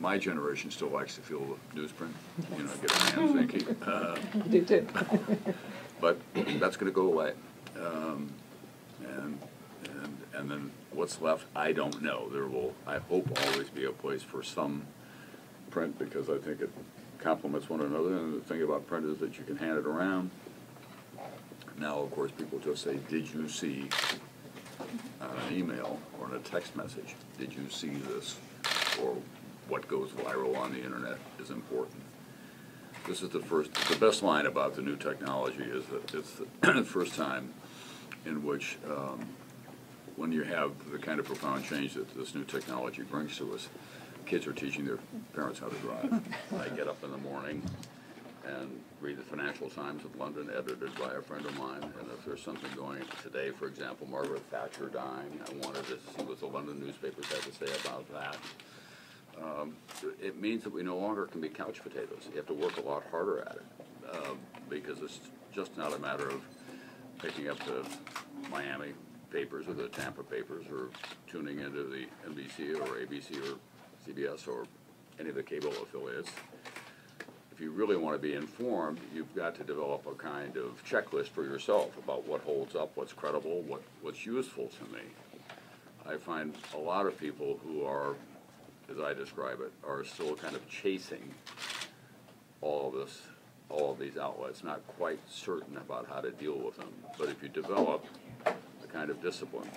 my generation still likes to feel the newsprint, you know, get my hands inky. Uh, Do too. But that's gonna go away. Um, And, and, and then what's left, I don't know. There will, I hope, always be a place for some print because I think it complements one another. And the thing about print is that you can hand it around. Now, of course, people just say, did you see on an email or in a text message, did you see this? Or what goes viral on the internet is important. This is the first, the best line about the new technology is that it's the first time in which, um, when you have the kind of profound change that this new technology brings to us, kids are teaching their parents how to drive. I get up in the morning and read the Financial Times of London, edited by a friend of mine, and if there's something going today, for example, Margaret Thatcher dying, I wanted to see what the London newspapers had to say about that. Um, it means that we no longer can be couch potatoes. You have to work a lot harder at it, uh, because it's just not a matter of picking up the Miami papers or the Tampa papers or tuning into the NBC or ABC or CBS or any of the cable affiliates. If you really want to be informed, you've got to develop a kind of checklist for yourself about what holds up, what's credible, what, what's useful to me. I find a lot of people who are, as I describe it, are still kind of chasing all of this, all of these outlets, not quite certain about how to deal with them. But if you develop the kind of discipline,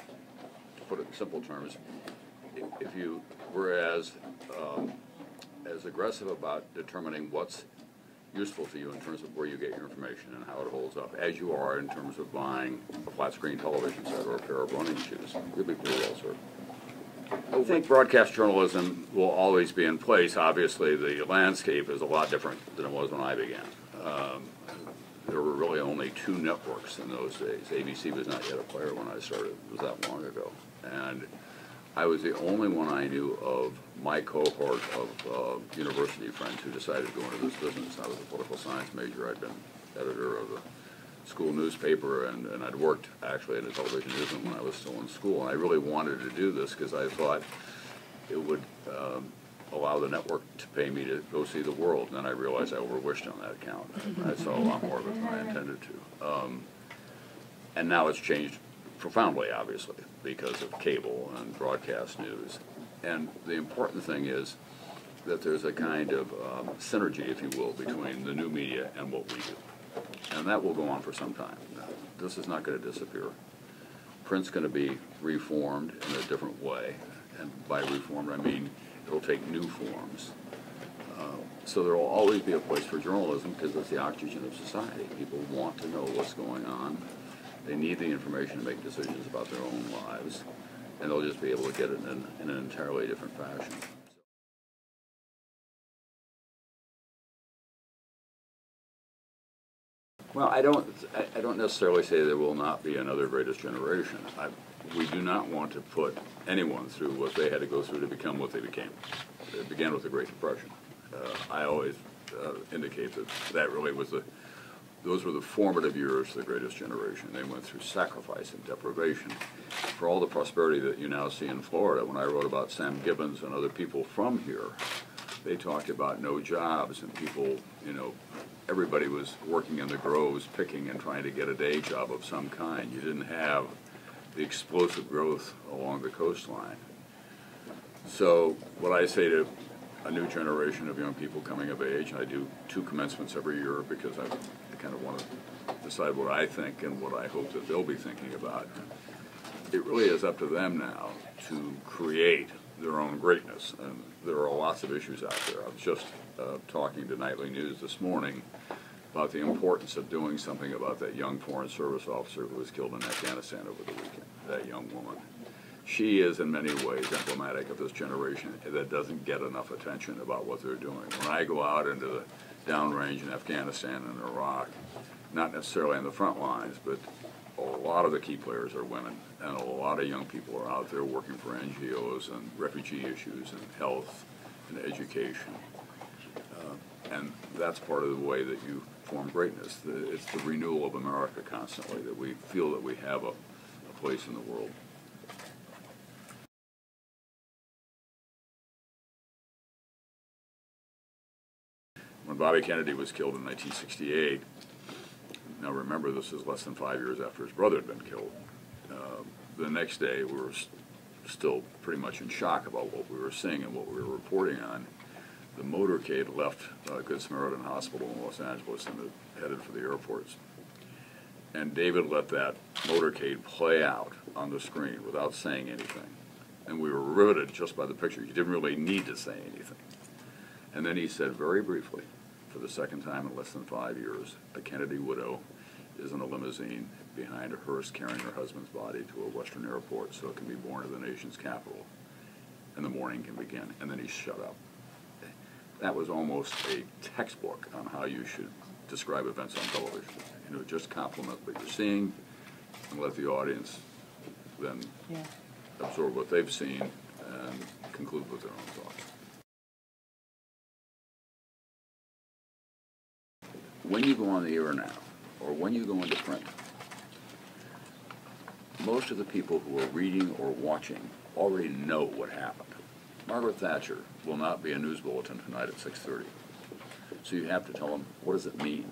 to put it in simple terms, if you were as, um, as aggressive about determining what's useful to you in terms of where you get your information and how it holds up, as you are in terms of buying a flat-screen television set or a pair of running shoes, you'll be pretty well served. I think broadcast journalism will always be in place. Obviously, the landscape is a lot different than it was when I began. Um, There were really only two networks in those days. ABC was not yet a player when I started. It was that long ago. And I was the only one I knew of my cohort of uh, university friends who decided to go into this business. I was a political science major. I'd been editor of the school newspaper, and, and I'd worked actually in a television newsroom when I was still in school. And I really wanted to do this because I thought it would um, allow the network to pay me to go see the world. And then I realized I overwished on that account. I saw a lot more of it than I intended to. Um, and now it's changed profoundly, obviously, because of cable and broadcast news. And the important thing is that there's a kind of um, synergy, if you will, between the new media and what we do. And that will go on for some time. This is not going to disappear. Print's going to be reformed in a different way. And by reformed, I mean it'll take new forms. Uh, So there will always be a place for journalism because it's the oxygen of society. People want to know what's going on. They need the information to make decisions about their own lives. And they'll just be able to get it in, in an entirely different fashion. Well, I don't, I- don't necessarily say there will not be another greatest generation. I, we do not want to put anyone through what they had to go through to become what they became. It began with the Great Depression. Uh, I always uh, indicate that that really was the, those were the formative years of the greatest generation. They went through sacrifice and deprivation. For all the prosperity that you now see in Florida, when I wrote about Sam Gibbons and other people from here, they talked about no jobs and people, you know, everybody was working in the groves, picking and trying to get a day job of some kind. You didn't have the explosive growth along the coastline. So what I say to a new generation of young people coming of age, and I do two commencements every year because I, I kind of want to decide what I think and what I hope that they'll be thinking about. It really is up to them now to create their own greatness, and there are lots of issues out there. I was just uh, talking to Nightly News this morning about the importance of doing something about that young Foreign Service officer who was killed in Afghanistan over the weekend, that young woman. She is in many ways emblematic of this generation that doesn't get enough attention about what they're doing. When I go out into the downrange in Afghanistan and Iraq, not necessarily on the front lines, but a lot of the key players are women, and a lot of young people are out there working for NGOs and refugee issues and health and education. Uh, and that's part of the way that you form greatness. The, it's the renewal of America constantly, that we feel that we have a, a place in the world. when Bobby Kennedy was killed in 1968, now remember, this is less than five years after his brother had been killed. Uh, The next day, we were still pretty much in shock about what we were seeing and what we were reporting on. The motorcade left uh, Good Samaritan Hospital in Los Angeles and headed for the airports. And David let that motorcade play out on the screen without saying anything. And we were riveted just by the picture. He didn't really need to say anything. And then he said very briefly, for the second time in less than five years, a Kennedy widow is in a limousine behind a hearse carrying her husband's body to a western airport so it can be borne to the nation's capital and the mourning can begin. And then he shut up. That was almost a textbook on how you should describe events on television. You know, just complement what you're seeing and let the audience then Yeah. absorb what they've seen and conclude with their own thoughts. When you go on the air now, or when you go into print, most of the people who are reading or watching already know what happened. Margaret Thatcher will not be a news bulletin tonight at 6:30. So you have to tell them, what does it mean?